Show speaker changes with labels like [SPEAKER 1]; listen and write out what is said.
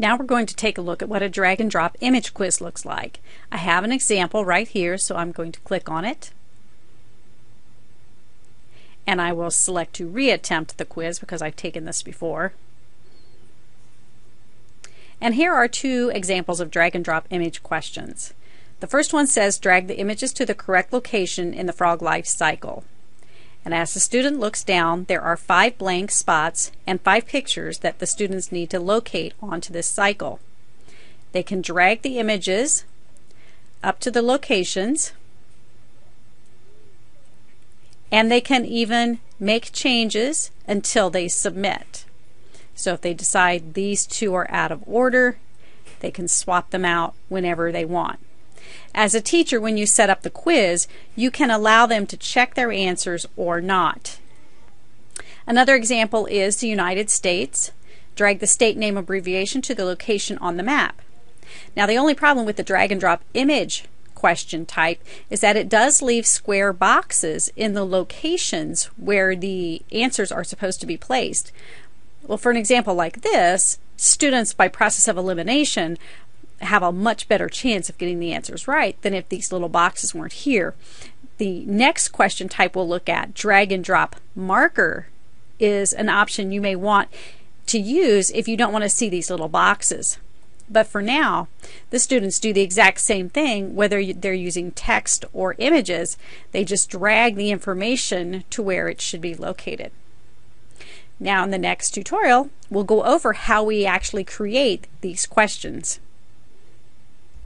[SPEAKER 1] Now we're going to take a look at what a drag and drop image quiz looks like. I have an example right here, so I'm going to click on it. And I will select to reattempt the quiz because I've taken this before. And here are two examples of drag and drop image questions. The first one says drag the images to the correct location in the frog life cycle. And as the student looks down, there are five blank spots and five pictures that the students need to locate onto this cycle. They can drag the images up to the locations and they can even make changes until they submit. So if they decide these two are out of order, they can swap them out whenever they want. As a teacher, when you set up the quiz, you can allow them to check their answers or not. Another example is the United States. Drag the state name abbreviation to the location on the map. Now, the only problem with the drag and drop image question type is that it does leave square boxes in the locations where the answers are supposed to be placed. Well, for an example like this, students by process of elimination have a much better chance of getting the answers right than if these little boxes weren't here. The next question type we'll look at, drag and drop marker, is an option you may want to use if you don't want to see these little boxes. But for now, the students do the exact same thing whether they're using text or images. They just drag the information to where it should be located. Now in the next tutorial, we'll go over how we actually create these questions.